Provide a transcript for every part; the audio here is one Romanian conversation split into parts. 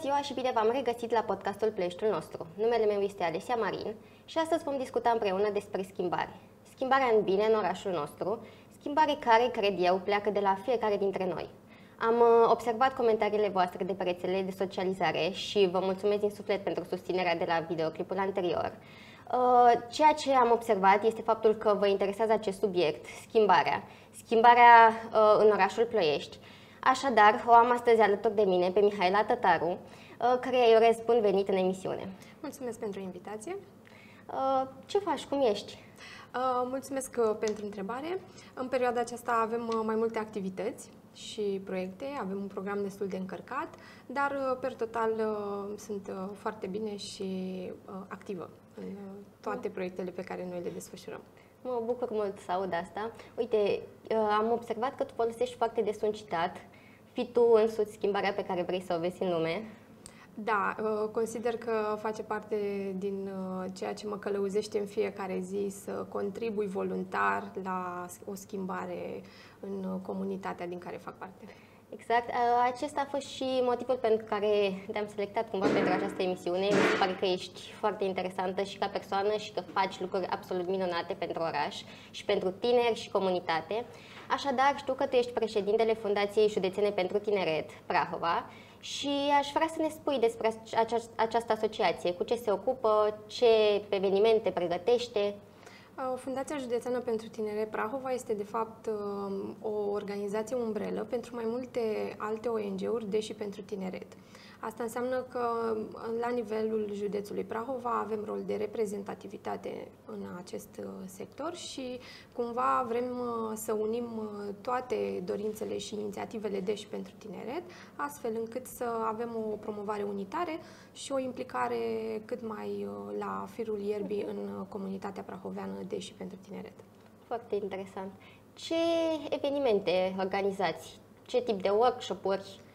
ziua și bine v-am regăsit la podcastul Pleștul nostru. Numele meu este Alesia Marin și astăzi vom discuta împreună despre schimbare. Schimbarea în bine în orașul nostru, schimbare care, cred eu, pleacă de la fiecare dintre noi. Am uh, observat comentariile voastre de pe rețelele de socializare și vă mulțumesc din suflet pentru susținerea de la videoclipul anterior. Uh, ceea ce am observat este faptul că vă interesează acest subiect, schimbarea. Schimbarea uh, în orașul Ploiești. Așadar, o am astăzi alături de mine pe Mihaela Tătaru, care îi urez bun venit în emisiune. Mulțumesc pentru invitație. Ce faci? Cum ești? Mulțumesc pentru întrebare. În perioada aceasta avem mai multe activități și proiecte, avem un program destul de încărcat, dar uh, per total uh, sunt uh, foarte bine și activă în toate proiectele pe care noi le desfășurăm. Mă bucur mult să aud asta. Uite, am observat că tu folosești foarte des un citat. Fii tu însuți schimbarea pe care vrei să o vezi în lume. Da, consider că face parte din ceea ce mă călăuzește în fiecare zi să contribui voluntar la o schimbare în comunitatea din care fac parte. Exact. Acesta a fost și motivul pentru care te-am selectat cumva pentru această emisiune. Mi se pare că ești foarte interesantă și ca persoană și că faci lucruri absolut minunate pentru oraș și pentru tineri și comunitate. Așadar, știu că tu ești președintele Fundației Județene pentru Tineret, Prahova, și aș vrea să ne spui despre această asociație, cu ce se ocupă, ce evenimente pregătește. Fundația Județeană pentru Tinere Prahova este, de fapt, um, o organizație umbrelă pentru mai multe alte ONG-uri, deși pentru tineret. Asta înseamnă că la nivelul județului Prahova avem rol de reprezentativitate în acest uh, sector și cumva vrem uh, să unim uh, toate dorințele și inițiativele deși pentru tineret, astfel încât să avem o promovare unitare și o implicare cât mai la firul ierbii în comunitatea prahoveană deși pentru tineret. Foarte interesant. Ce evenimente organizați? Ce tip de workshop-uri Uh,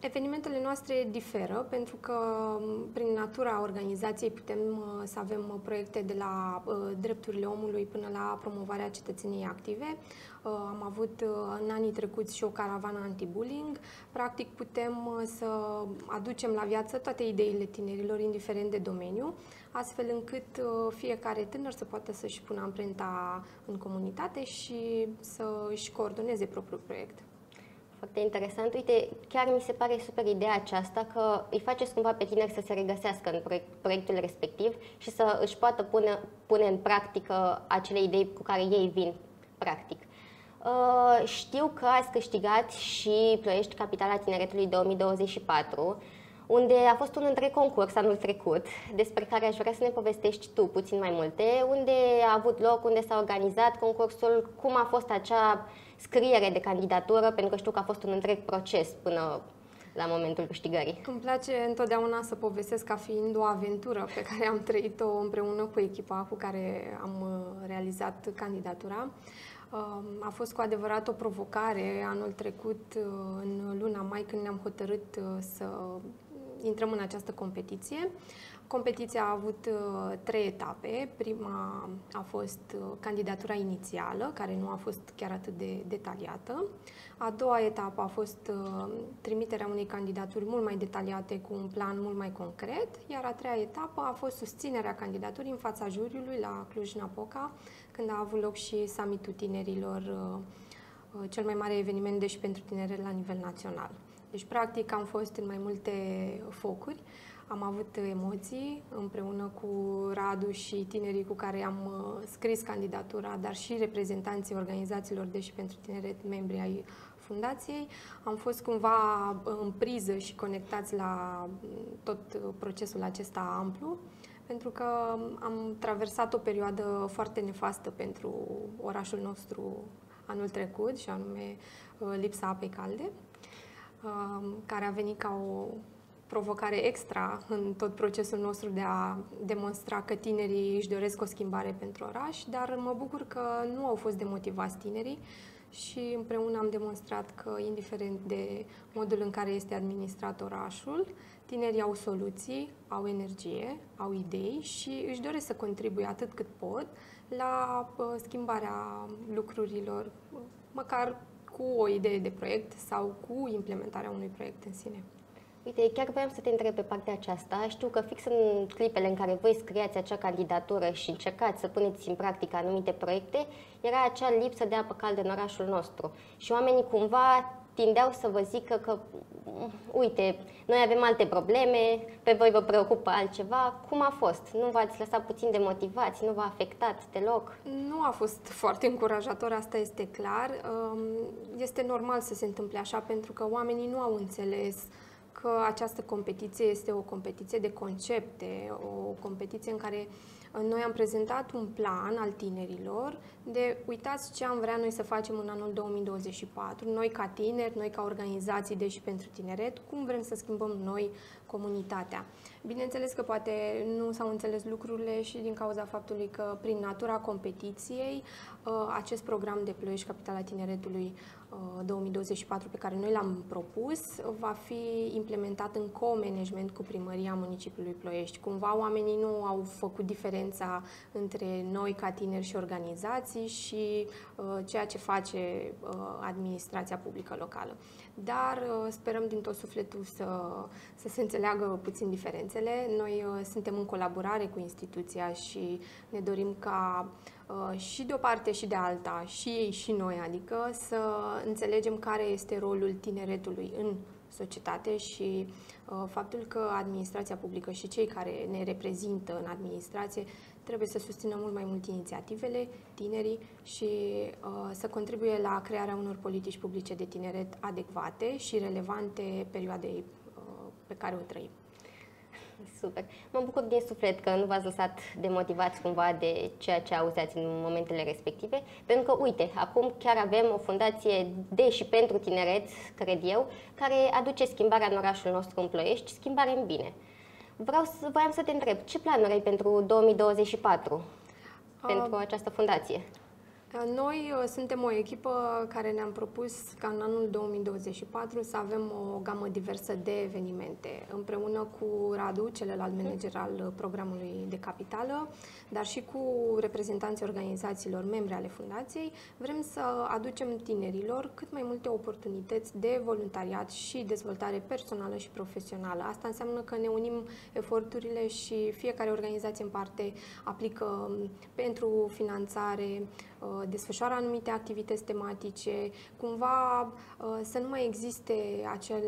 evenimentele noastre diferă pentru că um, prin natura organizației putem uh, să avem uh, proiecte de la drepturile omului până la promovarea cetățeniei active. Am avut în anii trecuți și o caravană anti-bullying. Practic putem să aducem la viață toate ideile tinerilor, indiferent de domeniu, astfel încât fiecare tânăr să poată să-și pună amprenta în comunitate și să își coordoneze propriul proiect foarte interesant. Uite, chiar mi se pare super ideea aceasta că îi faceți cumva pe tineri să se regăsească în proiect, proiectul respectiv și să își poată pune, pune în practică acele idei cu care ei vin practic. Uh, știu că ați câștigat și Ploiești Capitala Tineretului 2024, unde a fost un întreg concurs anul trecut, despre care aș vrea să ne povestești tu puțin mai multe, unde a avut loc, unde s-a organizat concursul, cum a fost acea scriere de candidatură, pentru că știu că a fost un întreg proces până la momentul câștigării. Îmi place întotdeauna să povestesc ca fiind o aventură pe care am trăit-o împreună cu echipa cu care am uh, realizat candidatura. Um, a fost cu adevărat o provocare anul trecut, uh, în luna mai, când ne-am hotărât uh, să intrăm în această competiție. Competiția a avut uh, trei etape. Prima a fost uh, candidatura inițială, care nu a fost chiar atât de detaliată. A doua etapă a fost uh, trimiterea unei candidaturi mult mai detaliate, cu un plan mult mai concret, iar a treia etapă a fost susținerea candidaturii în fața juriului la Cluj-Napoca, când a avut loc și summitul tinerilor, cel mai mare eveniment deși pentru tineri la nivel național. Deci, practic, am fost în mai multe focuri. Am avut emoții împreună cu Radu și tinerii cu care am uh, scris candidatura, dar și reprezentanții organizațiilor deși pentru tineret, membri ai fundației. Am fost cumva uh, în priză și conectați la mm, tot uh, procesul acesta amplu, pentru că am traversat o perioadă foarte nefastă pentru orașul nostru anul trecut, și anume lipsa apei calde, care a venit ca o provocare extra în tot procesul nostru de a demonstra că tinerii își doresc o schimbare pentru oraș, dar mă bucur că nu au fost demotivați tinerii și împreună am demonstrat că, indiferent de modul în care este administrat orașul, tinerii au soluții, au energie, au idei și își doresc să contribuie atât cât pot la schimbarea lucrurilor, măcar cu o idee de proiect sau cu implementarea unui proiect în sine. Uite, chiar voiam să te întreb pe partea aceasta. Știu că fix în clipele în care voi scriați acea candidatură și încercați să puneți în practică anumite proiecte, era acea lipsă de apă caldă în orașul nostru. Și oamenii cumva tindeau să vă zică că, uite, noi avem alte probleme, pe voi vă preocupă altceva. Cum a fost? Nu v-ați lăsat puțin de motivați? Nu v-a afectat deloc? Nu a fost foarte încurajator, asta este clar. Este normal să se întâmple așa pentru că oamenii nu au înțeles că această competiție este o competiție de concepte, o competiție în care noi am prezentat un plan al tinerilor de uitați ce am vrea noi să facem în anul 2024, noi ca tineri, noi ca organizații de și pentru tineret, cum vrem să schimbăm noi comunitatea. Bineînțeles că poate nu s-au înțeles lucrurile și din cauza faptului că prin natura competiției uh, acest program de Ploiești Capitala Tineretului 2024 pe care noi l-am propus va fi implementat în co-management cu primăria municipiului Ploiești. Cumva oamenii nu au făcut diferența între noi ca tineri și organizații și uh, ceea ce face uh, administrația publică locală. Dar uh, sperăm din tot sufletul să, să se înțeleagă puțin diferențele. Noi uh, suntem în colaborare cu instituția și ne dorim ca uh, Uh, și de o parte și de alta, și ei și noi, adică să înțelegem care este rolul tineretului în societate și uh, faptul că administrația publică și cei care ne reprezintă în administrație trebuie să susțină mult mai mult inițiativele, tinerii și uh, să contribuie la crearea unor politici publice de tineret adecvate și relevante perioadei uh, pe care o trăim. Super. Mă bucur din suflet că nu v-ați lăsat demotivați cumva de ceea ce auzeați în momentele respective, pentru că, uite, acum chiar avem o fundație de și pentru tineret, cred eu, care aduce schimbarea în orașul nostru în Ploiești, schimbare în bine. Vreau să, voiam să te întreb, ce planuri ai pentru 2024 uh, pentru această fundație? Noi uh, suntem o echipă care ne-am propus ca în anul 2024 să avem o gamă diversă de evenimente, împreună cu Radu, celălalt manager al programului de capitală, dar și cu reprezentanții organizațiilor membre ale fundației. Vrem să aducem tinerilor cât mai multe oportunități de voluntariat și dezvoltare personală și profesională. Asta înseamnă că ne unim eforturile și fiecare organizație în parte aplică um, pentru finanțare, Uh, desfășoară anumite activități tematice, cumva uh, să nu mai existe acel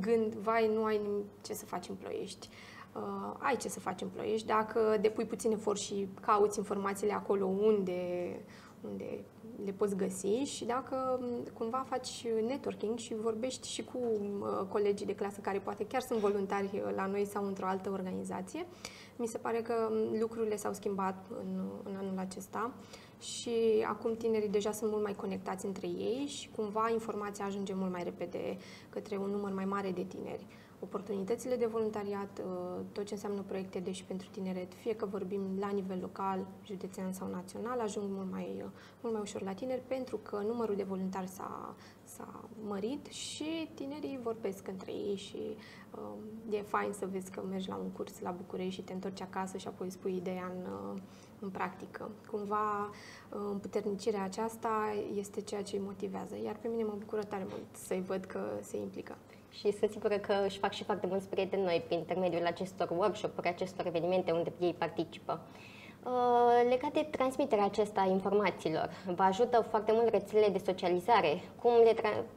gând, vai, nu ai ce să faci în ploiești. Uh, ai ce să faci în ploiești dacă depui puțin efort și cauți informațiile acolo unde, unde le poți găsi și dacă um, cumva faci networking și vorbești și cu colegii de clasă care poate chiar sunt voluntari la noi sau într-o altă organizație, mi se pare că um, lucrurile s-au schimbat în, în anul acesta și acum tinerii deja sunt mult mai conectați între ei și cumva informația ajunge mult mai repede către un număr mai mare de tineri. Oportunitățile de voluntariat, uh, tot ce înseamnă proiecte de și pentru tineret, fie că vorbim la nivel local, județean sau național, ajung mult mai, uh, mult mai ușor la tineri pentru că numărul de voluntari s-a, s-a mărit și tinerii vorbesc între ei și um, e fain să vezi că mergi la un curs la București și te întorci acasă și apoi spui ideea în, uh, în practică. Cumva, împuternicirea aceasta este ceea ce îi motivează, iar pe mine mă bucură tare mult să-i văd că se implică. Și sunt sigură că își fac și foarte mulți prieteni noi prin intermediul acestor workshop-uri, acestor evenimente unde ei participă. Uh, legat de transmiterea acesta a informațiilor, vă ajută foarte mult rețelele de socializare. Cum le,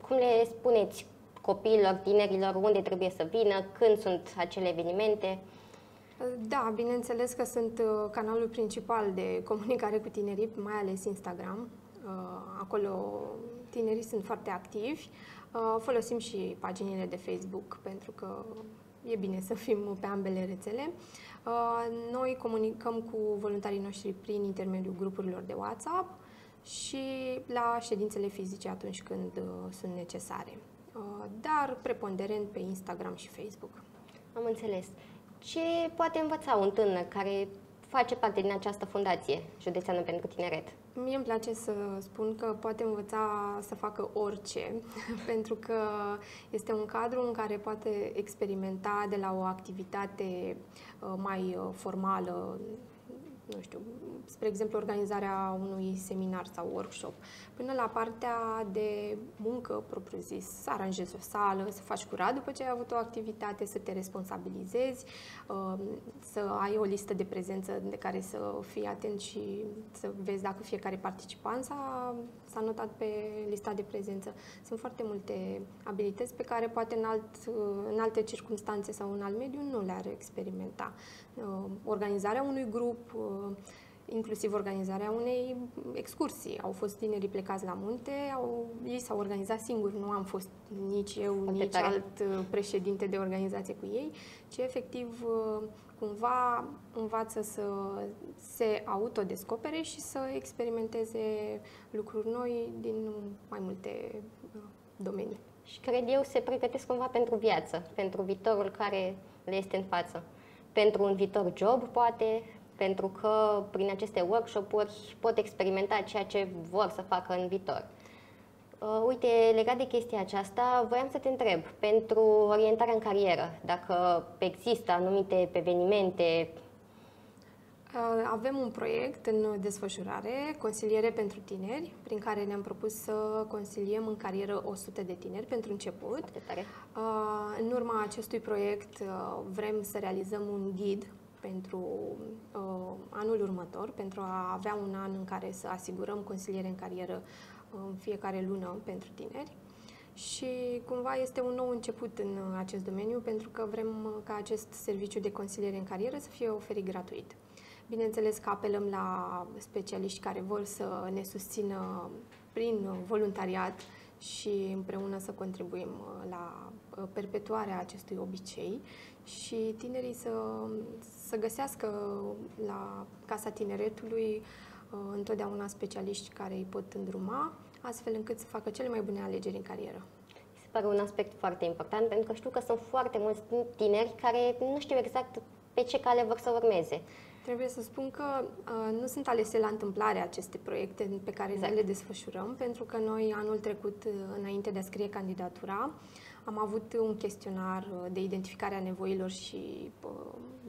cum le spuneți copiilor, tinerilor, unde trebuie să vină, când sunt acele evenimente? Da, bineînțeles că sunt uh, canalul principal de comunicare cu tinerii, mai ales Instagram. Uh, acolo tinerii sunt foarte activi. Uh, folosim și paginile de Facebook pentru că e bine să fim pe ambele rețele. Noi comunicăm cu voluntarii noștri prin intermediul grupurilor de WhatsApp și la ședințele fizice atunci când sunt necesare, dar preponderent pe Instagram și Facebook. Am înțeles. Ce poate învăța un tânăr care face parte din această fundație județeană pentru tineret? Mie îmi place să spun că poate învăța să facă orice, pentru că este un cadru în care poate experimenta de la o activitate uh, mai uh, formală, nu știu, spre exemplu, organizarea unui seminar sau workshop, până la partea de muncă propriu-zis, să aranjezi o sală, să faci curat după ce ai avut o activitate, să te responsabilizezi, um, să ai o listă de prezență de care să fii atent și să vezi dacă fiecare participant s-a, s-a notat pe lista de prezență. Sunt foarte multe abilități pe care poate în, alt, în alte circunstanțe sau în alt mediu nu le-ar experimenta. Uh, organizarea unui grup, uh, inclusiv organizarea unei excursii. Au fost tinerii plecați la munte, au, ei s-au organizat singuri, nu am fost nici eu, Foarte nici tare. alt uh, președinte de organizație cu ei, ci efectiv cumva învață să se autodescopere și să experimenteze lucruri noi din mai multe domenii. Și cred eu se pregătesc cumva pentru viață, pentru viitorul care le este în față pentru un viitor job, poate, pentru că prin aceste workshop-uri pot experimenta ceea ce vor să facă în viitor. Uh, uite, legat de chestia aceasta, voiam să te întreb, pentru orientarea în carieră, dacă există anumite evenimente uh, avem un proiect în desfășurare, Consiliere pentru Tineri, prin care ne-am propus să consiliem în carieră 100 de tineri pentru început. Tare. Uh, în urma acestui proiect uh, vrem să realizăm un ghid pentru anul următor, pentru a avea un an în care să asigurăm consiliere în carieră în fiecare lună pentru tineri. Și cumva este un nou început în acest domeniu pentru că vrem ca acest serviciu de consiliere în carieră să fie oferit gratuit. Bineînțeles că apelăm la specialiști care vor să ne susțină prin voluntariat și împreună să contribuim uh, la uh, perpetuarea acestui obicei și tinerii să, să găsească la Casa Tineretului uh, întotdeauna specialiști care îi pot îndruma, astfel încât să facă cele mai bune alegeri în carieră. Se pare un aspect foarte important, pentru că știu că sunt foarte mulți tineri care nu știu exact pe ce cale vor să urmeze. Trebuie să spun că uh, nu sunt alese la întâmplare aceste proiecte pe care exact. le desfășurăm, pentru că noi anul trecut, uh, înainte de a scrie candidatura, am avut un chestionar uh, de identificare a nevoilor și uh,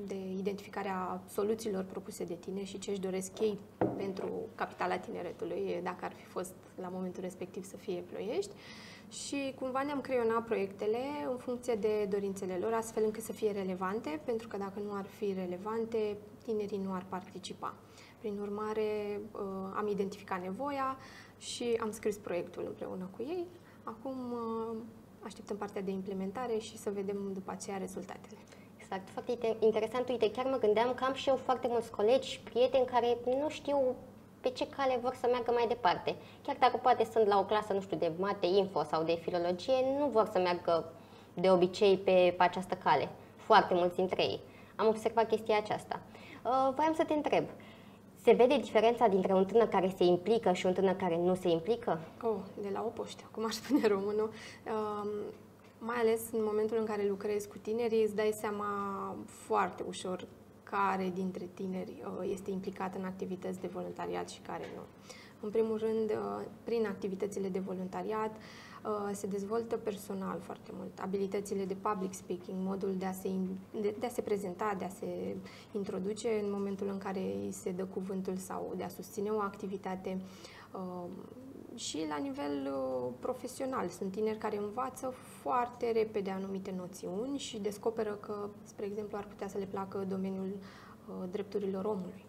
de identificarea soluțiilor propuse de tine și ce își doresc ei pentru capitala tineretului, dacă ar fi fost la momentul respectiv să fie ploiești. Și cumva ne-am creionat proiectele în funcție de dorințele lor, astfel încât să fie relevante, pentru că dacă nu ar fi relevante, tinerii nu ar participa. Prin urmare, uh, am identificat nevoia și am scris proiectul împreună cu ei. Acum uh, așteptăm partea de implementare și să vedem după aceea rezultatele. Exact, foarte interesant. Uite, chiar mă gândeam că am și eu foarte mulți colegi și prieteni care nu știu pe ce cale vor să meargă mai departe. Chiar dacă poate sunt la o clasă, nu știu, de mate, info sau de filologie, nu vor să meargă de obicei pe, pe această cale. Foarte mulți dintre ei. Am observat chestia aceasta. Uh, voiam să te întreb, se vede diferența dintre un tânăr care se implică și un tânăr care nu se implică? Oh, de la o poște, cum aș spune românul. Um, mai ales în momentul în care lucrezi cu tinerii, îți dai seama foarte ușor care dintre tineri uh, este implicat în activități de voluntariat și care nu. În primul rând, uh, prin activitățile de voluntariat, uh, se dezvoltă personal foarte mult. Abilitățile de public speaking, modul de a, se, de, de a se prezenta, de a se introduce în momentul în care îi se dă cuvântul sau de a susține o activitate și la nivel uh, profesional. Sunt tineri care învață foarte repede anumite noțiuni și descoperă că, spre exemplu, ar putea să le placă domeniul uh, drepturilor omului.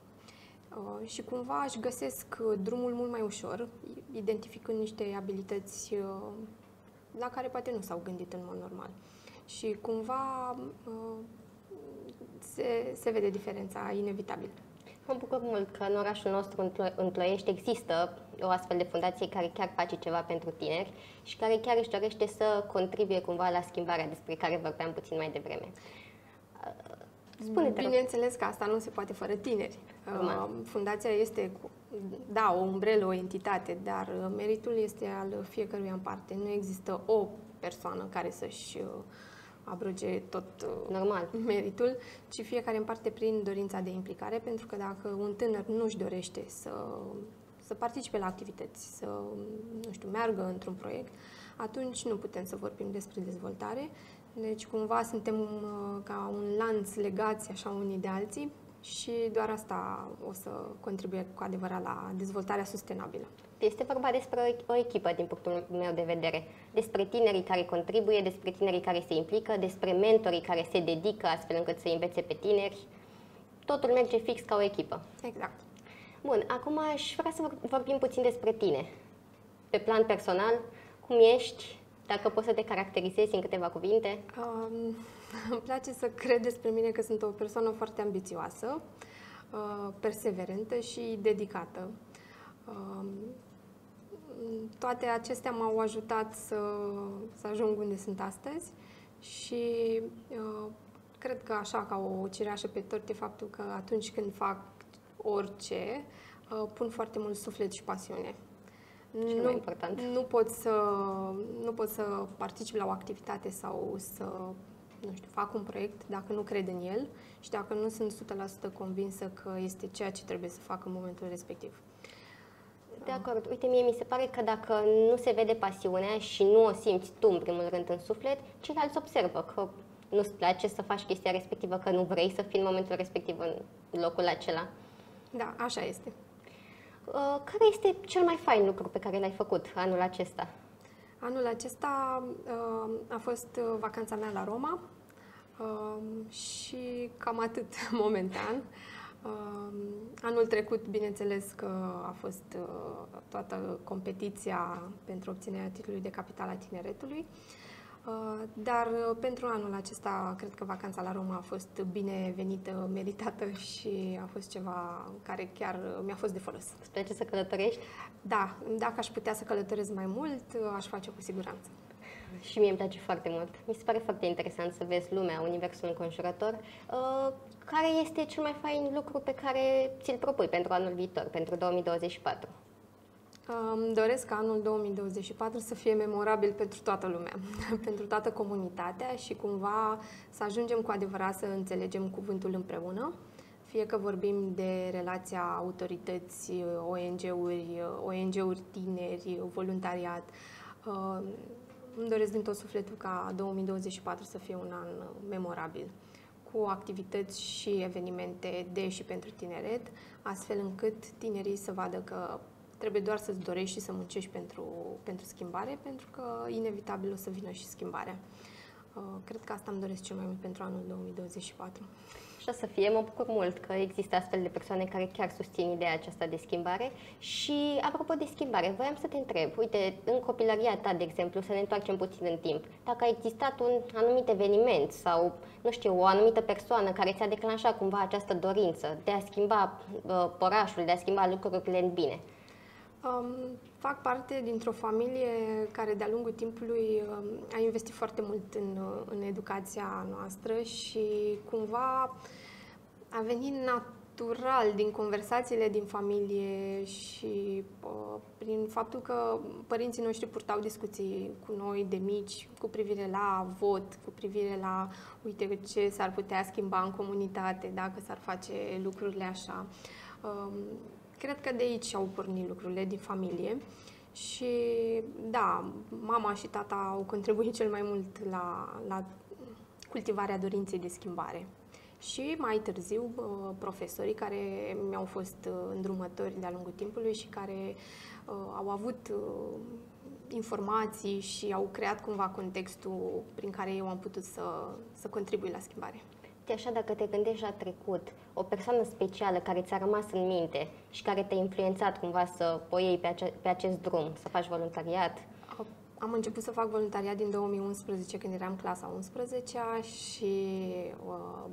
Uh, și cumva își găsesc drumul mult mai ușor, identificând niște abilități la care poate nu s-au gândit în mod normal. Și cumva se, se vede diferența inevitabil. Mă bucur mult că în orașul nostru, în Ploiești, există o astfel de fundație care chiar face ceva pentru tineri și care chiar își dorește să contribuie cumva la schimbarea despre care vorbeam puțin mai devreme. spune Bineînțeles că asta nu se poate fără tineri. Urma. Fundația este, da, o umbrelă, o entitate, dar meritul este al fiecăruia în parte. Nu există o persoană care să-și abroge tot uh, Normal. meritul, ci fiecare în parte prin dorința de implicare, pentru că dacă un tânăr nu-și dorește să, să participe la activități, să, nu știu, meargă într-un proiect, atunci nu putem să vorbim despre dezvoltare. Deci, cumva, suntem uh, ca un lanț legați așa unii de alții și doar asta o să contribuie cu adevărat la dezvoltarea sustenabilă. Este vorba despre o echipă, din punctul meu de vedere, despre tinerii care contribuie, despre tinerii care se implică, despre mentorii care se dedică astfel încât să învețe pe tineri. Totul merge fix ca o echipă. Exact. Bun, acum aș vrea să vorbim puțin despre tine. Pe plan personal, cum ești, dacă poți să te caracterizezi în câteva cuvinte? Um, îmi place să cred despre mine că sunt o persoană foarte ambițioasă, uh, perseverentă și dedicată. Um, toate acestea m-au ajutat să, să ajung unde sunt astăzi și uh, cred că așa ca o cireașă pe tort e faptul că atunci când fac orice, uh, pun foarte mult suflet și pasiune. Cel nu, important. Nu pot, să, nu pot să particip la o activitate sau să nu știu, fac un proiect dacă nu cred în el și dacă nu sunt 100% convinsă că este ceea ce trebuie să fac în momentul respectiv. De acord. Uite, mie mi se pare că dacă nu se vede pasiunea și nu o simți tu, în primul rând, în suflet, ceilalți observă că nu-ți place să faci chestia respectivă, că nu vrei să fii în momentul respectiv în locul acela. Da, așa este. Uh, care este cel mai fain lucru pe care l-ai făcut anul acesta? Anul acesta uh, a fost uh, vacanța mea la Roma și cam atât momentan. Anul trecut, bineînțeles că a fost toată competiția pentru obținerea titlului de capital a tineretului. Uh, dar uh, pentru anul acesta, cred că vacanța la Roma a fost binevenită, meritată și a fost ceva care chiar uh, mi-a fost de folos. Îți place să călătorești? Da, dacă aș putea să călătoresc mai mult, aș face cu siguranță. Și mie îmi place foarte mult. Mi se pare foarte interesant să vezi lumea, universul înconjurător. Care este cel mai fain lucru pe care ți-l propui pentru anul viitor, pentru 2024? Îmi doresc ca anul 2024 să fie memorabil pentru toată lumea, pentru toată comunitatea și cumva să ajungem cu adevărat să înțelegem cuvântul împreună, fie că vorbim de relația autorități, ONG-uri, ONG-uri tineri, voluntariat. Îmi doresc din tot sufletul ca 2024 să fie un an memorabil cu activități și evenimente de și pentru tineret, astfel încât tinerii să vadă că Trebuie doar să-ți dorești și să muncești pentru, pentru schimbare, pentru că inevitabil o să vină și schimbarea. Uh, cred că asta îmi doresc cel mai mult pentru anul 2024. Așa să fie, mă bucur mult că există astfel de persoane care chiar susțin ideea aceasta de schimbare și apropo de schimbare, voiam să te întreb, uite, în copilăria ta, de exemplu, să ne întoarcem puțin în timp, dacă a existat un anumit eveniment sau, nu știu, o anumită persoană care ți-a declanșat cumva această dorință de a schimba uh, orașul, de a schimba lucrurile în bine. Um, fac parte dintr-o familie care de-a lungul timpului um, a investit foarte mult în, în educația noastră și cumva a venit natural din conversațiile din familie și uh, prin faptul că părinții noștri purtau discuții cu noi de mici cu privire la vot, cu privire la, uite, ce s-ar putea schimba în comunitate dacă s-ar face lucrurile așa. Um, Cred că de aici au pornit lucrurile, din familie. Și da, mama și tata au contribuit cel mai mult la, la cultivarea dorinței de schimbare. Și mai târziu, profesorii care mi-au fost îndrumători de-a lungul timpului și care uh, au avut uh, informații și au creat cumva contextul prin care eu am putut să, să contribui la schimbare. Uite, așa, dacă te gândești la trecut, o persoană specială care ți-a rămas în minte și care te-a influențat cumva să o iei pe, ace- pe acest drum, să faci voluntariat? Am început să fac voluntariat din 2011, când eram clasa 11 și uh,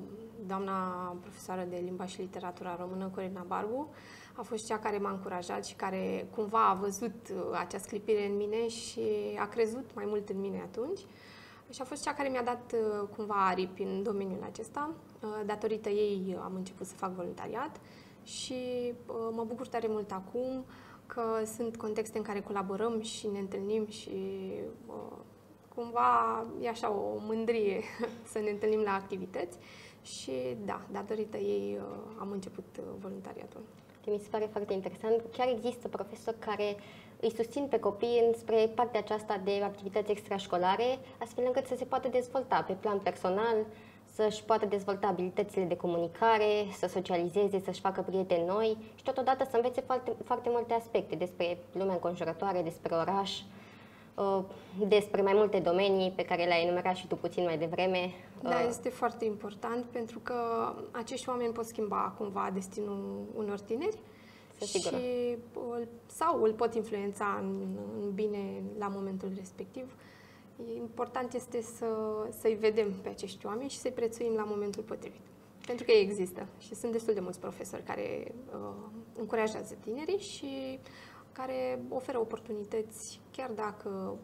doamna profesoară de limba și literatura română, Corina Barbu, a fost cea care m-a încurajat și care cumva a văzut uh, acea sclipire în mine și a crezut mai mult în mine atunci. Și a fost cea care mi-a dat uh, cumva aripi în domeniul acesta. Uh, datorită ei am început să fac voluntariat și uh, mă bucur tare mult acum că sunt contexte în care colaborăm și ne întâlnim și cumva e așa o mândrie să ne întâlnim la activități și da, datorită ei am început voluntariatul. Mi se pare foarte interesant. Chiar există profesori care îi susțin pe copii spre partea aceasta de activități extrașcolare, astfel încât să se poată dezvolta pe plan personal, să-și poată dezvolta abilitățile de comunicare, să socializeze, să-și facă prieteni noi și totodată să învețe foarte, foarte multe aspecte despre lumea înconjurătoare, despre oraș, uh, despre mai multe domenii pe care le-ai enumerat și tu puțin mai devreme. Da, uh, este foarte important pentru că acești oameni pot schimba cumva destinul unor tineri și sau îl pot influența în, în bine la momentul respectiv. Important este să, să-i vedem pe acești oameni și să-i prețuim la momentul potrivit. Pentru că ei există și sunt destul de mulți profesori care uh, încurajează tinerii și care oferă oportunități, chiar dacă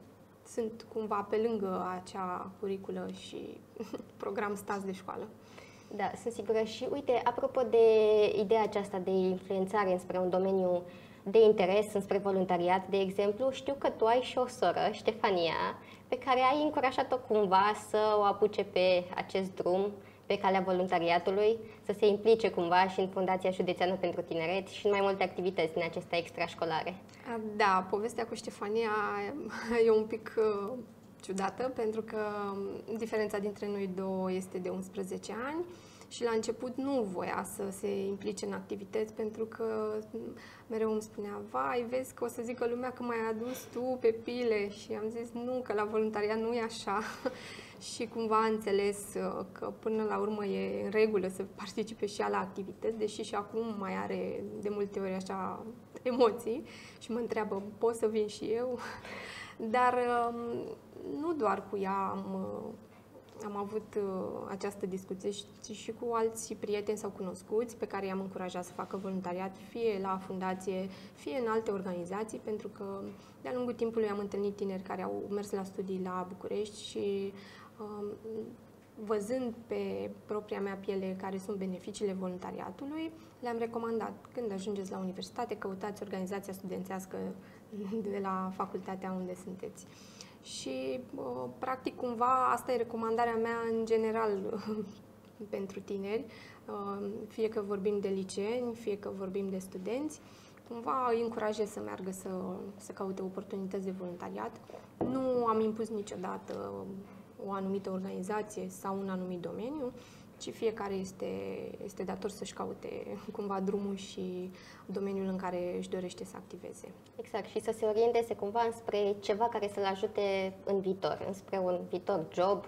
sunt cumva pe lângă acea curiculă și program stați de școală. Da, sunt sigură. Și uite, apropo de ideea aceasta de influențare înspre un domeniu de interes, înspre voluntariat, de exemplu, știu că tu ai și o soră, Ștefania, pe care ai încurajat-o cumva să o apuce pe acest drum, pe calea voluntariatului, să se implice cumva și în Fundația Județeană pentru Tineret și în mai multe activități din acestea extrașcolare. Da, povestea cu Ștefania e un pic uh, ciudată, pentru că um, diferența dintre noi două este de 11 ani și la început nu voia să se implice în activități pentru că mereu îmi spunea, vai, vezi că o să zică lumea că m-ai adus tu pe pile și am zis, nu, că la voluntariat nu e așa și cumva a înțeles uh, că până la urmă e în regulă să participe și ea la activități, deși și acum mai are de multe ori așa emoții și mă întreabă, pot să vin și eu? Dar um, nu doar cu ea am, uh, am avut uh, această discuție, ci și cu alți prieteni sau cunoscuți pe care i-am încurajat să facă voluntariat, fie la fundație, fie în alte organizații, pentru că de-a lungul timpului am întâlnit tineri care au mers la studii la București și um, văzând pe propria mea piele care sunt beneficiile voluntariatului, le-am recomandat. Când ajungeți la universitate, căutați organizația studențească de la facultatea unde sunteți. Și, practic, cumva, asta e recomandarea mea în general pentru tineri, fie că vorbim de liceeni, fie că vorbim de studenți, cumva îi încurajez să meargă să, să caute oportunități de voluntariat. Nu am impus niciodată o anumită organizație sau un anumit domeniu, ci fiecare este, este dator să-și caute cumva drumul și domeniul în care își dorește să activeze. Exact, și să se orienteze cumva spre ceva care să-l ajute în viitor, înspre un viitor job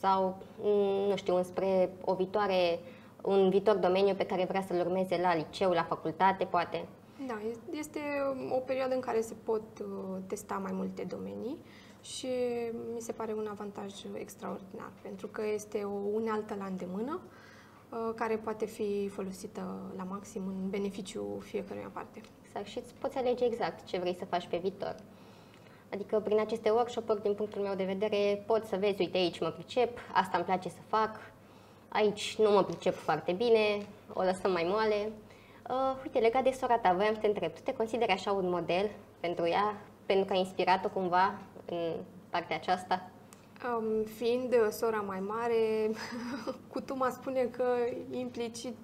sau, nu știu, înspre o viitoare, un viitor domeniu pe care vrea să-l urmeze la liceu, la facultate, poate. Da, este o perioadă în care se pot uh, testa mai multe domenii și mi se pare un avantaj extraordinar, pentru că este o unealtă la îndemână uh, care poate fi folosită la maxim în beneficiu fiecăruia parte. Exact, și îți poți alege exact ce vrei să faci pe viitor. Adică prin aceste workshop-uri, din punctul meu de vedere, poți să vezi, uite aici mă pricep, asta îmi place să fac, aici nu mă pricep foarte bine, o lăsăm mai moale. Uh, uite, legat de sora ta, voiam să te întreb, tu te consideri așa un model pentru ea, pentru că a inspirat-o cumva în partea aceasta? Um, fiind sora mai mare, cutuma spune că implicit,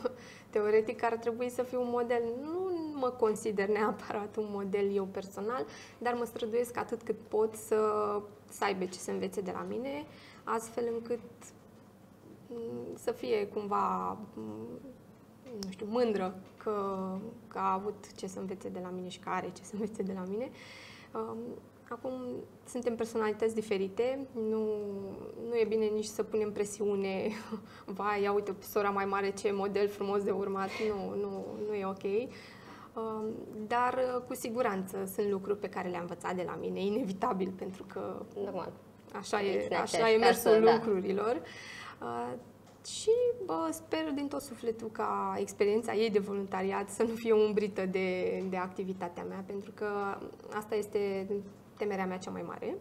teoretic, ar trebui să fiu un model. Nu mă consider neapărat un model eu personal, dar mă străduiesc atât cât pot să, să aibă ce să învețe de la mine, astfel încât mm, să fie cumva mm, nu știu, mândră că, că a avut ce să învețe de la mine și că are ce să învețe de la mine. Um, Acum suntem personalități diferite, nu, nu e bine nici să punem presiune, vai, ia uite, sora mai mare, ce model frumos de urmat, nu, nu, nu e ok. Um, dar cu siguranță sunt lucruri pe care le-am învățat de la mine, inevitabil, pentru că Normal. așa e, așa e mersul da. lucrurilor. Uh, și bă, sper din tot sufletul ca experiența ei de voluntariat să nu fie umbrită de, de activitatea mea, pentru că asta este temerea mea cea mai mare.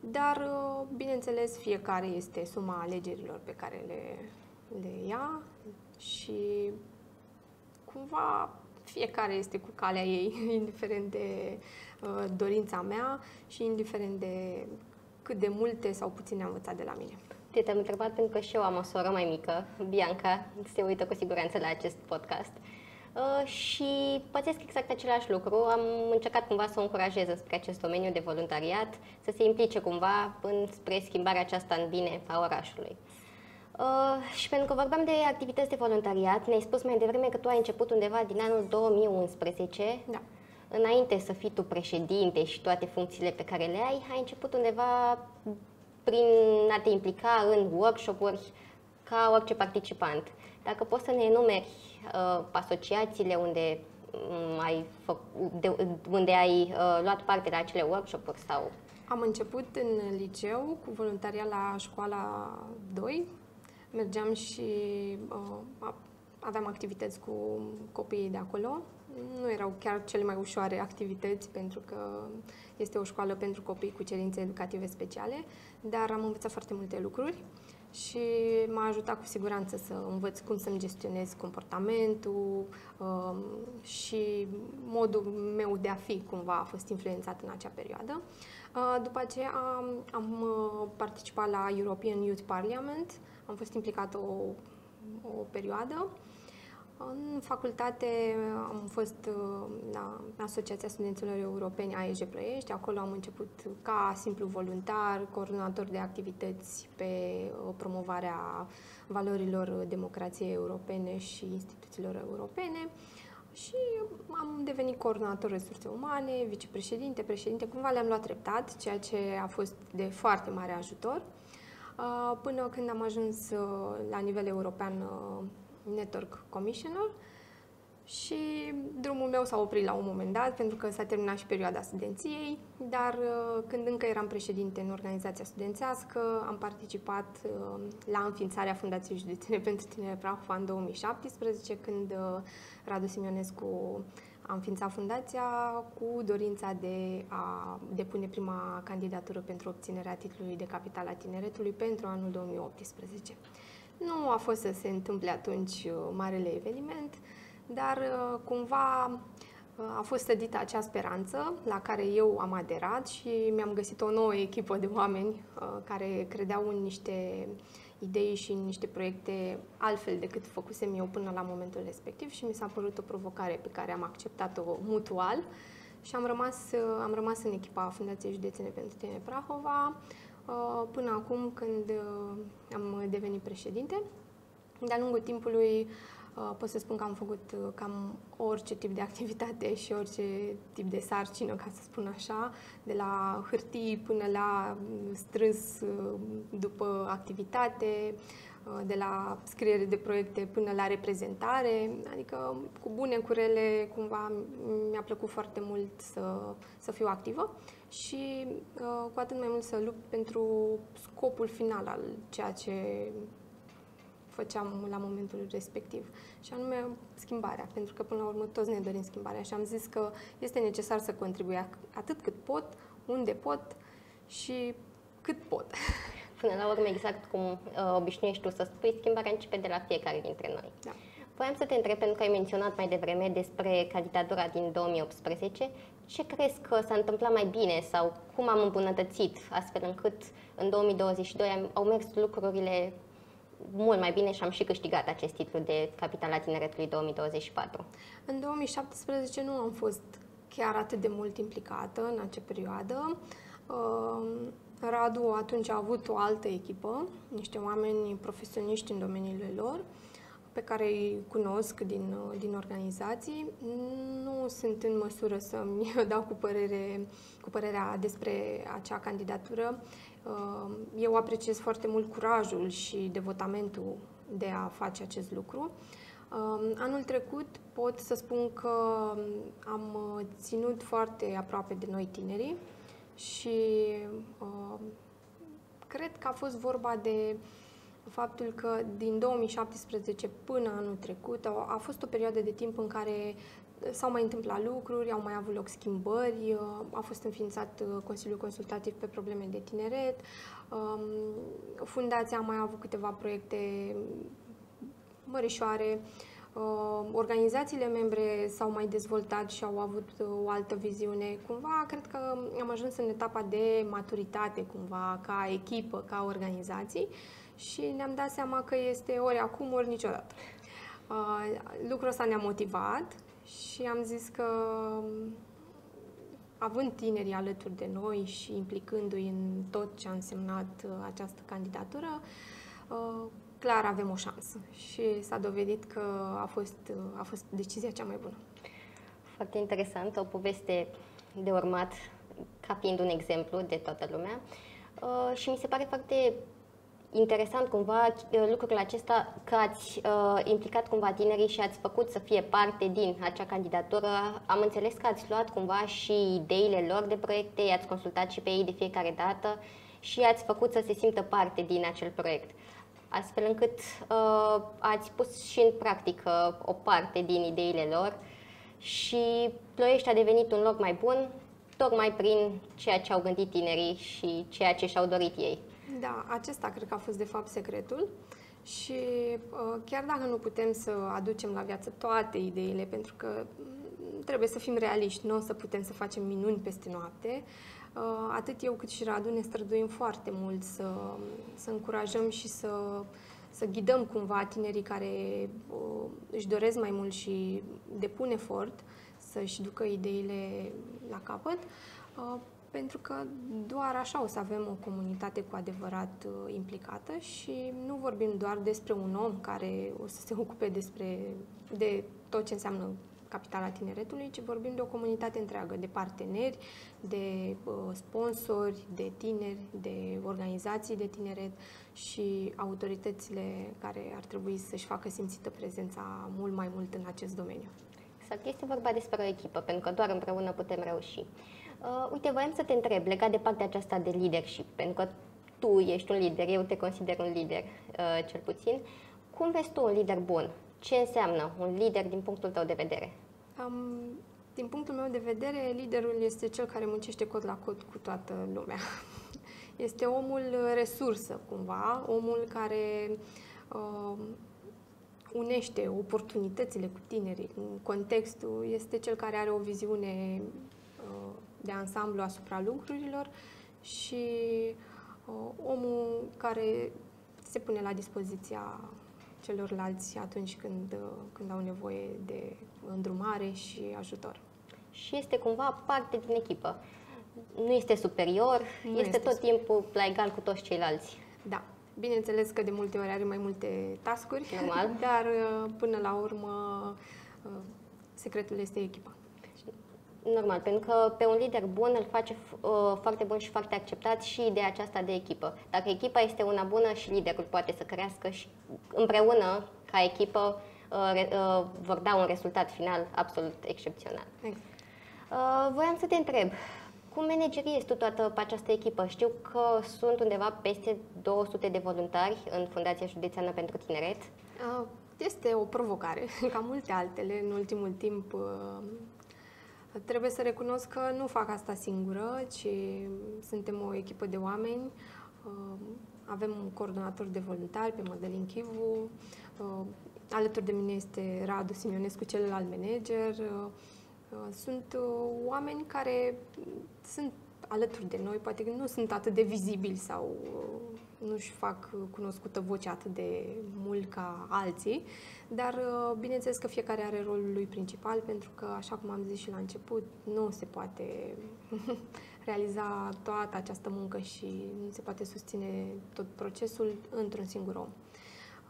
Dar, uh, bineînțeles, fiecare este suma alegerilor pe care le, le ia și cumva fiecare este cu calea ei, indiferent de uh, dorința mea și indiferent de cât de multe sau puține am învățat de la mine. Te-am întrebat pentru că și eu am o soră mai mică, Bianca, se uită cu siguranță la acest podcast. Uh, și pățesc exact același lucru. Am încercat cumva să o încurajez spre acest domeniu de voluntariat, să se implice cumva în, spre schimbarea aceasta în bine a orașului. Uh, și pentru că vorbeam de activități de voluntariat, ne-ai spus mai devreme că tu ai început undeva din anul 2011. Da. Înainte să fii tu președinte și toate funcțiile pe care le ai, ai început undeva prin a te implica în workshop-uri ca orice participant. Dacă poți să ne enumeri uh, asociațiile unde um, ai, fă, de, unde ai uh, luat parte la acele workshop-uri sau... Am început în liceu cu voluntariat la școala 2. Mergeam și uh, aveam activități cu copiii de acolo. Nu erau chiar cele mai ușoare activități pentru că este o școală pentru copii cu cerințe educative speciale, dar am învățat foarte multe lucruri și m-a ajutat cu siguranță să învăț cum să-mi gestionez comportamentul um, și modul meu de a fi cumva a fost influențat în acea perioadă. Uh, după aceea am, am uh, participat la European Youth Parliament, am fost implicat o, o perioadă în facultate am fost uh, la Asociația Studenților Europeni AEG Ploiești. Acolo am început ca simplu voluntar, coordonator de activități pe uh, promovarea valorilor democrației europene și instituțiilor europene. Și am devenit coordonator resurse umane, vicepreședinte, președinte, cumva le-am luat treptat, ceea ce a fost de foarte mare ajutor, uh, până când am ajuns la nivel european Network Commissioner și drumul meu s-a oprit la un moment dat pentru că s-a terminat și perioada studenției, dar uh, când încă eram președinte în organizația studențească, am participat uh, la înființarea Fundației Județene pentru Tinere Prahova în 2017, când uh, Radu Simionescu a înființat fundația cu dorința de a depune prima candidatură pentru obținerea titlului de capital a tineretului pentru anul 2018. Nu a fost să se întâmple atunci uh, marele eveniment, dar uh, cumva uh, a fost sădită acea speranță la care eu am aderat și mi-am găsit o nouă echipă de oameni care credeau în niște idei și în niște proiecte altfel decât făcusem eu până la momentul respectiv și mi s-a părut o provocare pe care am acceptat-o mutual și am rămas, am rămas în echipa Fundației Județene pentru Tine Prahova. Uh, până acum când uh, am devenit președinte. De-a lungul timpului uh, pot să spun că am făcut cam orice tip de activitate și orice tip de sarcină, ca să spun așa, de la hârtii până la strâns după activitate, de la scriere de proiecte până la reprezentare, adică cu bune, cu rele, cumva mi-a plăcut foarte mult să, să fiu activă și uh, cu atât mai mult să lupt pentru scopul final al ceea ce făceam la momentul respectiv, și anume schimbarea, pentru că până la urmă toți ne dorim schimbarea și am zis că este necesar să contribui atât cât pot, unde pot și cât pot. Până la urmă, exact cum uh, obișnuiești tu să spui, schimbarea începe de la fiecare dintre noi. Da. Voiam să te întreb, pentru că ai menționat mai devreme despre candidatura din 2018, ce crezi că s-a întâmplat mai bine sau cum am îmbunătățit astfel încât în 2022 au mers lucrurile mult mai bine și am și câștigat acest titlu de Capitala Tineretului 2024? În 2017 nu am fost chiar atât de mult implicată în acea perioadă. Uh, Radu atunci a avut o altă echipă, niște oameni profesioniști în domeniile lor, pe care îi cunosc din, din organizații. Nu sunt în măsură să-mi dau cu, părere, cu părerea despre acea candidatură. Uh, eu apreciez foarte mult curajul și devotamentul de a face acest lucru. Uh, anul trecut pot să spun că am ținut foarte aproape de noi tinerii și uh, cred că a fost vorba de faptul că din 2017 până anul trecut a, a fost o perioadă de timp în care s-au mai întâmplat lucruri, au mai avut loc schimbări, uh, a fost înființat uh, Consiliul Consultativ pe probleme de tineret, um, fundația a mai avut câteva proiecte mărișoare, Uh, organizațiile membre s-au mai dezvoltat și au avut uh, o altă viziune. Cumva, cred că am ajuns în etapa de maturitate, cumva, ca echipă, ca organizații și ne-am dat seama că este ori acum, ori niciodată. Uh, lucrul ăsta ne-a motivat și am zis că având tinerii alături de noi și implicându-i în tot ce a însemnat această candidatură, clar avem o șansă și s-a dovedit că a fost, a fost decizia cea mai bună. Foarte interesant, o poveste de urmat ca fiind un exemplu de toată lumea uh, și mi se pare foarte interesant cumva uh, lucrul acesta că ați uh, implicat cumva tinerii și ați făcut să fie parte din acea candidatură. Am înțeles că ați luat cumva și ideile lor de proiecte, i-ați consultat și pe ei de fiecare dată și ați făcut să se simtă parte din acel proiect. Astfel încât uh, ați pus și în practică o parte din ideile lor și Ploiești a devenit un loc mai bun tocmai prin ceea ce au gândit tinerii și ceea ce și-au dorit ei. Da, acesta cred că a fost de fapt secretul. Și uh, chiar dacă nu putem să aducem la viață toate ideile, pentru că mm, trebuie să fim realiști, nu o să putem să facem minuni peste noapte, uh, atât eu cât și Radu ne străduim foarte mult să, să încurajăm și să, să ghidăm cumva tinerii care uh, își doresc mai mult și depun efort să-și ducă ideile la capăt pentru că doar așa o să avem o comunitate cu adevărat uh, implicată și nu vorbim doar despre un om care o să se ocupe despre, de tot ce înseamnă capitala tineretului, ci vorbim de o comunitate întreagă, de parteneri, de uh, sponsori, de tineri, de organizații de tineret și autoritățile care ar trebui să-și facă simțită prezența mult mai mult în acest domeniu. Exact, este vorba despre o echipă, pentru că doar împreună putem reuși. Uh, uite, voiam să te întreb, legat de partea aceasta de leadership, pentru că tu ești un lider, eu te consider un lider, uh, cel puțin. Cum vezi tu un lider bun? Ce înseamnă un lider din punctul tău de vedere? Um, din punctul meu de vedere, liderul este cel care muncește cod la cod cu toată lumea. Este omul resursă, cumva, omul care uh, unește oportunitățile cu tinerii, contextul, este cel care are o viziune uh, de ansamblu asupra lucrurilor și uh, omul care se pune la dispoziția celorlalți atunci când, uh, când au nevoie de îndrumare și ajutor. Și este cumva parte din echipă. Nu este superior, nu este, este tot super. timpul la egal cu toți ceilalți. Da. Bineînțeles că de multe ori are mai multe tascuri, Normal. dar uh, până la urmă uh, secretul este echipa. Normal, pentru că pe un lider bun îl face uh, foarte bun și foarte acceptat și ideea aceasta de echipă. Dacă echipa este una bună și liderul poate să crească și împreună, ca echipă, uh, uh, vor da un rezultat final absolut excepțional. Exact. Uh, voiam să te întreb, cum manageriezi tu toată această echipă? Știu că sunt undeva peste 200 de voluntari în Fundația Județeană pentru Tineret. Uh, este o provocare, ca multe altele. În ultimul timp uh, Trebuie să recunosc că nu fac asta singură, ci suntem o echipă de oameni. Uh, avem un coordonator de voluntari pe Madalin Chivu, uh, alături de mine este Radu Simionescu, celălalt manager. Uh, sunt oameni care sunt alături de noi, poate că nu sunt atât de vizibili sau nu-și fac cunoscută vocea atât de mult ca alții, dar uh, bineînțeles că fiecare are rolul lui principal, pentru că, așa cum am zis și la început, nu se poate realiza toată această muncă și nu se poate susține tot procesul într-un singur om.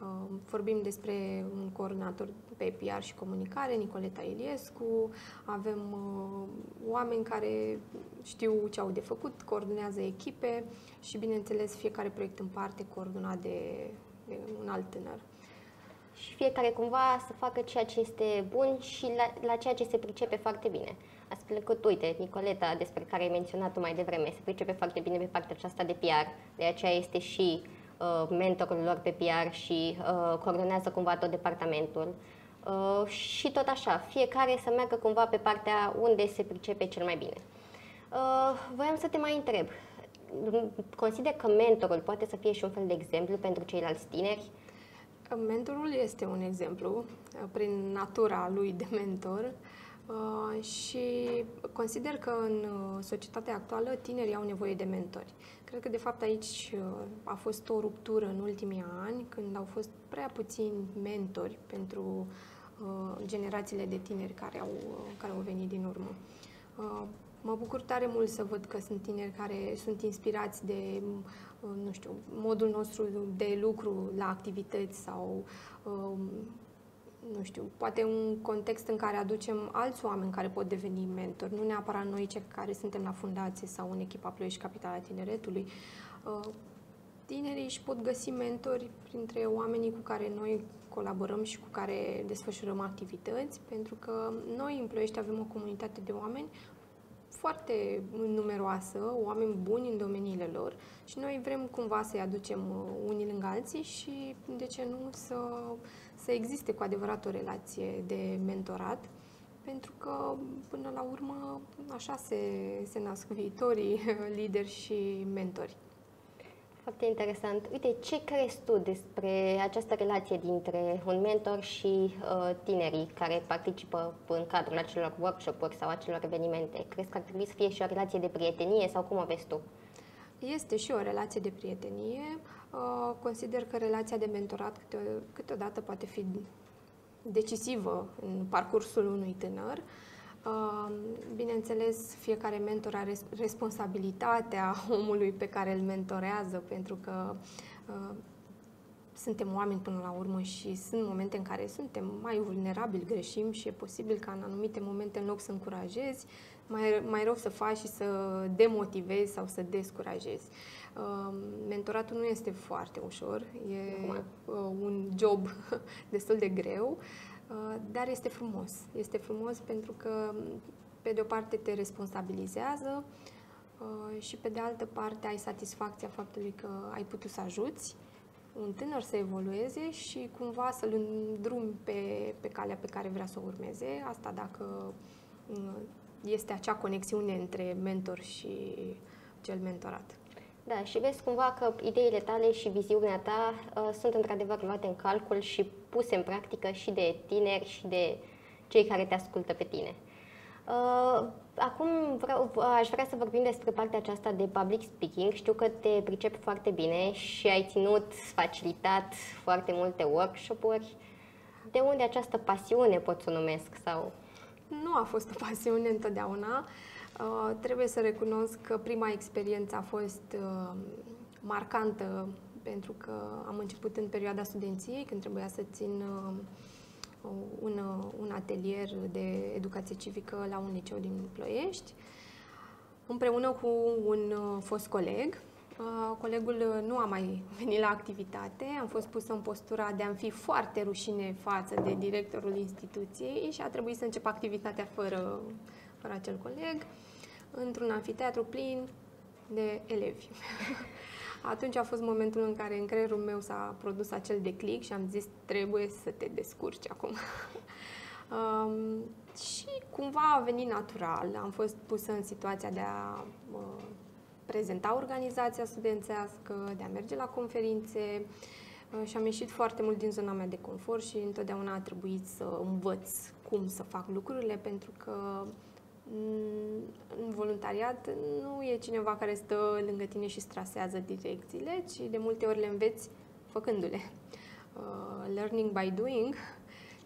Uh, vorbim despre un coordonator pe PR și comunicare, Nicoleta Iliescu, avem uh, oameni care știu ce au de făcut, coordonează echipe și, bineînțeles, fiecare proiect în parte coordonat de, de un alt tânăr. Și fiecare cumva să facă ceea ce este bun și la, la ceea ce se pricepe foarte bine. Astfel încât, uite, Nicoleta, despre care ai menționat-o mai devreme, se pricepe foarte bine pe partea aceasta de PR, de aceea este și uh, mentorul lor pe PR și uh, coordonează cumva tot departamentul. Uh, și tot așa, fiecare să meargă cumva pe partea unde se pricepe cel mai bine. Uh, voiam să te mai întreb, consider că mentorul poate să fie și un fel de exemplu pentru ceilalți tineri? Mentorul este un exemplu, prin natura lui de mentor, uh, și consider că în uh, societatea actuală tinerii au nevoie de mentori. Cred că, de fapt, aici uh, a fost o ruptură în ultimii ani, când au fost prea puțini mentori pentru generațiile de tineri care au, care au venit din urmă. Mă bucur tare mult să văd că sunt tineri care sunt inspirați de, uh, nu știu, modul nostru de lucru la activități sau, um, nu știu, poate un context în care aducem alți oameni care pot deveni mentori, nu neapărat noi cei care suntem la fundație sau în echipa Ploiești Capitala Tineretului. Uh, tinerii își pot găsi mentori printre oamenii cu care noi colaborăm și cu care desfășurăm activități, pentru că noi în Ploiești avem o comunitate de oameni foarte numeroasă, oameni buni în domeniile lor și noi vrem cumva să-i aducem uh, unii lângă alții și, de ce nu, să, să existe cu adevărat o relație de mentorat, pentru că, până la urmă, așa se, se nasc viitorii lideri și mentori. Foarte interesant. Uite, ce crezi tu despre această relație dintre un mentor și uh, tinerii care participă în cadrul acelor workshop-uri sau acelor evenimente? Crezi că ar trebui să fie și o relație de prietenie sau cum o vezi tu? Este și o relație de prietenie. Uh, consider că relația de mentorat câte, câteodată poate fi decisivă în parcursul unui tânăr. Uh, Bineînțeles, fiecare mentor are responsabilitatea omului pe care îl mentorează, pentru că suntem oameni până la urmă și sunt momente în care suntem mai vulnerabili, greșim și e posibil ca în anumite momente, în loc să încurajezi, mai, mai rău să faci și să demotivezi sau să descurajezi. mentoratul nu este foarte ușor, e un job destul de greu. Uh, dar este frumos. Este frumos pentru că, pe de o parte, te responsabilizează uh, și, pe de altă parte, ai satisfacția faptului că ai putut să ajuți un tânăr să evolueze și cumva să-l îndrumi pe, pe calea pe care vrea să o urmeze. Asta dacă uh, este acea conexiune între mentor și cel mentorat. Da, și vezi cumva că ideile tale și viziunea ta uh, sunt într-adevăr luate în calcul și puse în practică și de tineri și de cei care te ascultă pe tine. Uh, acum vreau, aș vrea să vorbim despre partea aceasta de public speaking. Știu că te pricepi foarte bine și ai ținut, facilitat foarte multe workshop-uri. De unde această pasiune, pot să o numesc? Sau... Nu a fost o pasiune întotdeauna. Uh, Uh, trebuie să recunosc că prima experiență a fost uh, marcantă pentru că am început în perioada studenției, când trebuia să țin uh, un, un atelier de educație civică la un liceu din Ploiești, împreună cu un fost coleg. Colegul nu a mai venit la activitate, am fost pusă în postura de a fi foarte rușine față de directorul instituției și a trebuit să încep activitatea fără, fără acel coleg într-un anfiteatru plin de elevi. Atunci a fost momentul în care în creierul meu s-a produs acel declic și am zis trebuie să te descurci acum. um, și cumva a venit natural. Am fost pusă în situația de a uh, prezenta organizația studențească, de a merge la conferințe uh, și am ieșit foarte mult din zona mea de confort și întotdeauna a trebuit să învăț cum să fac lucrurile pentru că în voluntariat nu e cineva care stă lângă tine și strasează direcțiile, ci de multe ori le înveți făcându-le. Uh, learning by doing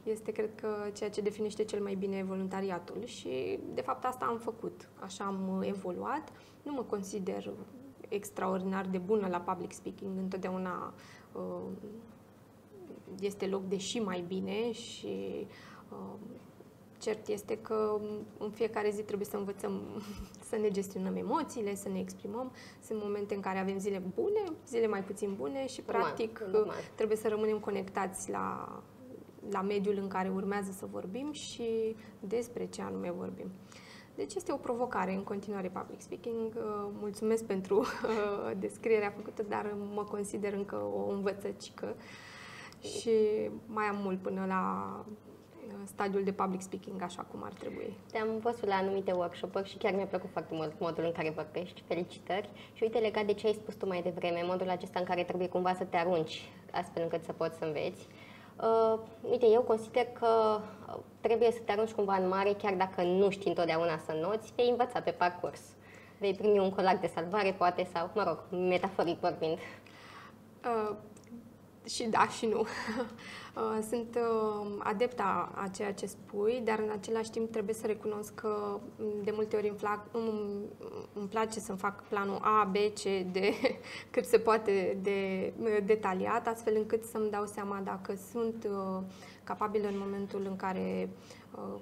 este, cred că, ceea ce definește cel mai bine voluntariatul și, de fapt, asta am făcut. Așa am evoluat. Nu mă consider extraordinar de bună la public speaking. Întotdeauna uh, este loc de și mai bine și uh, Cert este că în fiecare zi trebuie să învățăm să ne gestionăm emoțiile, să ne exprimăm. Sunt momente în care avem zile bune, zile mai puțin bune și, normal, practic, normal. trebuie să rămânem conectați la, la mediul în care urmează să vorbim și despre ce anume vorbim. Deci este o provocare în continuare public speaking. Mulțumesc pentru descrierea făcută, dar mă consider încă o învățăcică și mai am mult până la stadiul de public speaking așa cum ar trebui. Te-am văzut la anumite workshop-uri și chiar mi-a plăcut foarte mult modul în care vorbești. Felicitări! Și uite, legat de ce ai spus tu mai devreme, modul acesta în care trebuie cumva să te arunci astfel încât să poți să înveți. Uh, uite, eu consider că trebuie să te arunci cumva în mare, chiar dacă nu știi întotdeauna să noți, vei învăța pe parcurs. Vei primi un colac de salvare, poate, sau, mă rog, metaforic vorbind. Uh, și da și nu. Uh, sunt uh, adepta a ceea ce spui, dar în același timp trebuie să recunosc că mm, de multe ori îmi, plac, îmi, îmi place să-mi fac planul A, B, C, D, cât se poate de detaliat, astfel încât să-mi dau seama dacă sunt uh, capabilă în momentul în care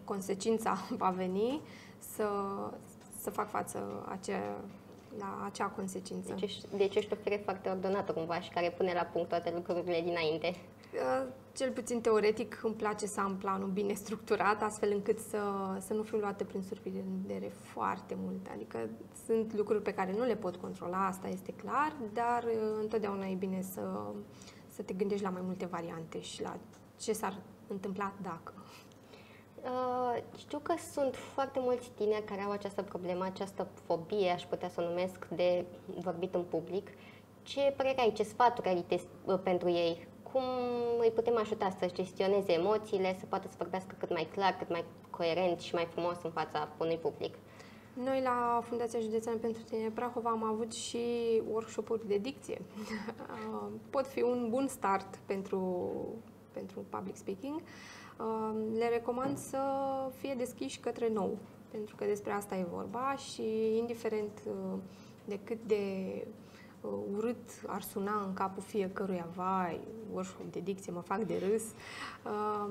consecința va veni să, să fac față acea la acea consecință. Deci ești, deci ești o fire foarte ordonată cumva și care pune la punct toate lucrurile dinainte. Uh, cel puțin teoretic îmi place să am planul bine structurat, astfel încât să, să nu fiu luată prin surprindere foarte mult. Adică sunt lucruri pe care nu le pot controla, asta este clar, dar uh, întotdeauna e bine să, să te gândești la mai multe variante și la ce s-ar întâmpla dacă. Uh, știu că sunt foarte mulți tineri care au această problemă, această fobie, aș putea să o numesc, de vorbit în public. Ce părere ai, ce sfaturi ai te, uh, pentru ei? Cum îi putem ajuta să gestioneze emoțiile, să poată să vorbească cât mai clar, cât mai coerent și mai frumos în fața unui public? Noi la Fundația Județeană pentru Tine Prahova am avut și workshop-uri de dicție. Uh, pot fi un bun start pentru, pentru public speaking. Uh, le recomand să fie deschiși către nou, pentru că despre asta e vorba și indiferent uh, de cât de uh, urât ar suna în capul fiecăruia, vai, workshop de dicție, mă fac de râs, um,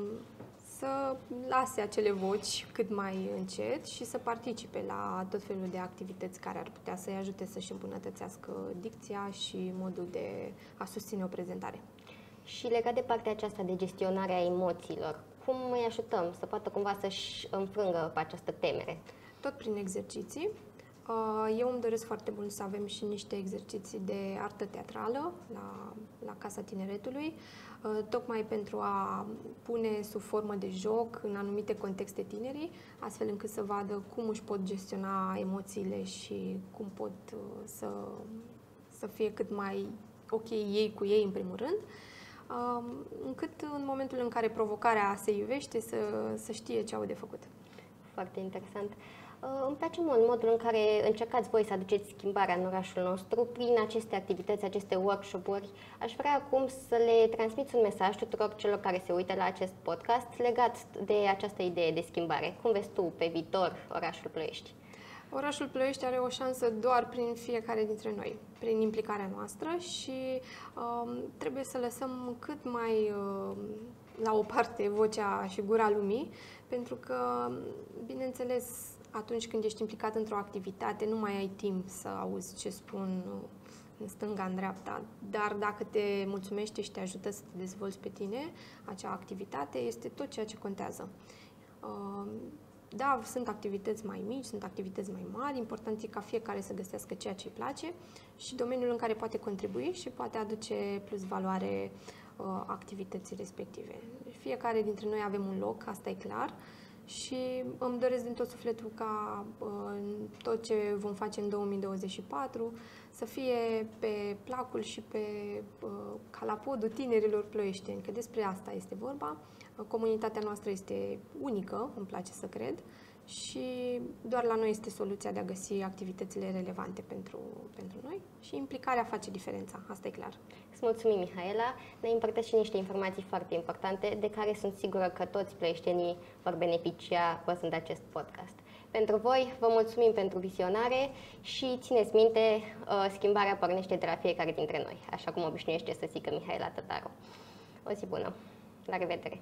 să lase acele voci cât mai încet și să participe la tot felul de activități care ar putea să-i ajute să-și îmbunătățească dicția și modul de a susține o prezentare. Și legat de partea aceasta de gestionare a emoțiilor, cum îi ajutăm să poată cumva să-și înfrângă pe această temere? Tot prin exerciții. Uh, eu îmi doresc foarte mult să avem și niște exerciții de artă teatrală la, la Casa Tineretului, uh, tocmai pentru a pune sub formă de joc în anumite contexte tinerii, astfel încât să vadă cum își pot gestiona emoțiile și cum pot uh, să, să fie cât mai ok ei cu ei în primul rând încât în momentul în care provocarea se iubește să, să știe ce au de făcut. Foarte interesant. Uh, îmi place mult modul în care încercați voi să aduceți schimbarea în orașul nostru prin aceste activități, aceste workshop-uri. Aș vrea acum să le transmiți un mesaj tuturor celor care se uită la acest podcast legat de această idee de schimbare. Cum vezi tu pe viitor orașul Ploiești? Orașul Ploiești are o șansă doar prin fiecare dintre noi, prin implicarea noastră și um, trebuie să lăsăm cât mai uh, la o parte vocea și gura lumii, pentru că, bineînțeles, atunci când ești implicat într-o activitate, nu mai ai timp să auzi ce spun în stânga, în dreapta, dar dacă te mulțumește și te ajută să te dezvolți pe tine, acea activitate este tot ceea ce contează. Um, da, sunt activități mai mici, sunt activități mai mari, important e ca fiecare să găsească ceea ce îi place și domeniul în care poate contribui și poate aduce plus valoare uh, activității respective. Fiecare dintre noi avem un loc, asta e clar, și îmi doresc din tot sufletul ca uh, tot ce vom face în 2024 să fie pe placul și pe uh, calapodul tinerilor ploieșteni, că despre asta este vorba. Comunitatea noastră este unică, îmi place să cred, și doar la noi este soluția de a găsi activitățile relevante pentru, pentru noi și implicarea face diferența, asta e clar. Îți mulțumim, Mihaela. Ne împărtăși niște informații foarte importante de care sunt sigură că toți plăieștenii vor beneficia văzând acest podcast. Pentru voi, vă mulțumim pentru visionare și țineți minte, uh, schimbarea pornește de la fiecare dintre noi, așa cum obișnuiește să zică Mihaela Tătaru. O zi bună! La revedere!